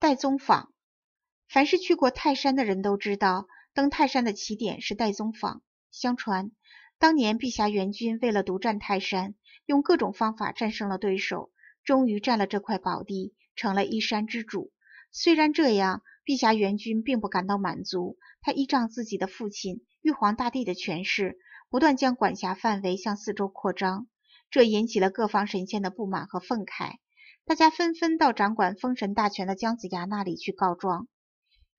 岱宗坊。凡是去过泰山的人都知道，登泰山的起点是岱宗坊。相传，当年碧霞元君为了独占泰山，用各种方法战胜了对手，终于占了这块宝地，成了一山之主。虽然这样，碧霞元君并不感到满足，他依仗自己的父亲玉皇大帝的权势，不断将管辖范围向四周扩张，这引起了各方神仙的不满和愤慨。大家纷纷到掌管封神大权的姜子牙那里去告状。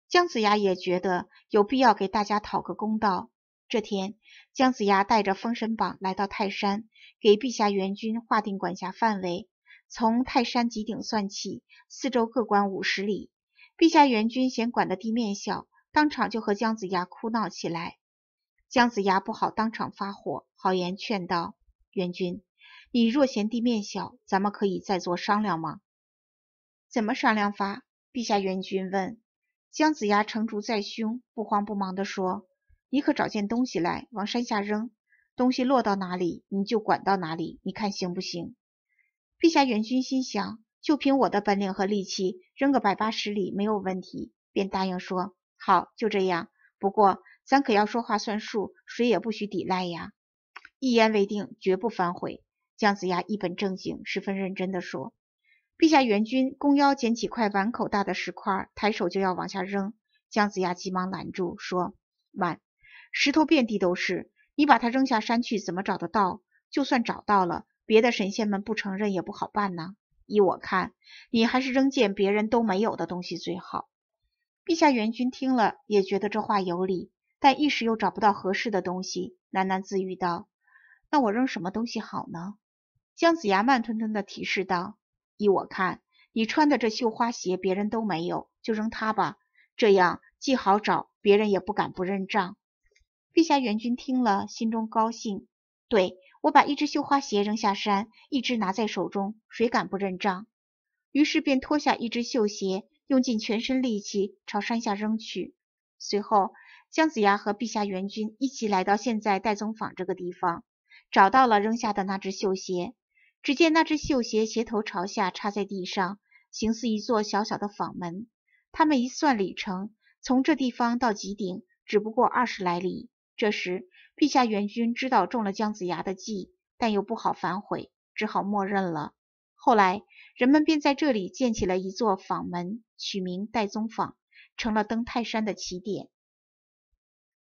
姜子牙也觉得有必要给大家讨个公道。这天，姜子牙带着封神榜来到泰山，给碧霞元君划定管辖范围，从泰山极顶算起，四周各管五十里。碧霞元君嫌管的地面小，当场就和姜子牙哭闹起来。姜子牙不好当场发火，好言劝道：“元君，你若嫌地面小，咱们可以再做商量吗？”“怎么商量法？”陛下元君问。姜子牙成竹在胸，不慌不忙地说：“你可找件东西来，往山下扔。东西落到哪里，你就管到哪里。你看行不行？”陛下元君心想，就凭我的本领和力气，扔个百八十里没有问题，便答应说：“好，就这样。不过咱可要说话算数，谁也不许抵赖呀。”一言为定，绝不反悔。姜子牙一本正经，十分认真地说。陛下，元君弓腰捡起块碗口大的石块，抬手就要往下扔。姜子牙急忙拦住，说：“慢，石头遍地都是，你把它扔下山去，怎么找得到？就算找到了，别的神仙们不承认也不好办呢。依我看，你还是扔件别人都没有的东西最好。”陛下，元君听了也觉得这话有理，但一时又找不到合适的东西，喃喃自语道：“那我扔什么东西好呢？”姜子牙慢吞吞地提示道。依我看，你穿的这绣花鞋别人都没有，就扔它吧。这样既好找，别人也不敢不认账。碧霞元君听了，心中高兴。对我把一只绣花鞋扔下山，一只拿在手中，谁敢不认账？于是便脱下一只绣鞋，用尽全身力气朝山下扔去。随后，姜子牙和碧霞元君一起来到现在岱宗坊这个地方，找到了扔下的那只绣鞋。只见那只绣鞋鞋头朝下插在地上，形似一座小小的坊门。他们一算里程，从这地方到极顶只不过二十来里。这时，陛下元君知道中了姜子牙的计，但又不好反悔，只好默认了。后来，人们便在这里建起了一座坊门，取名岱宗坊，成了登泰山的起点。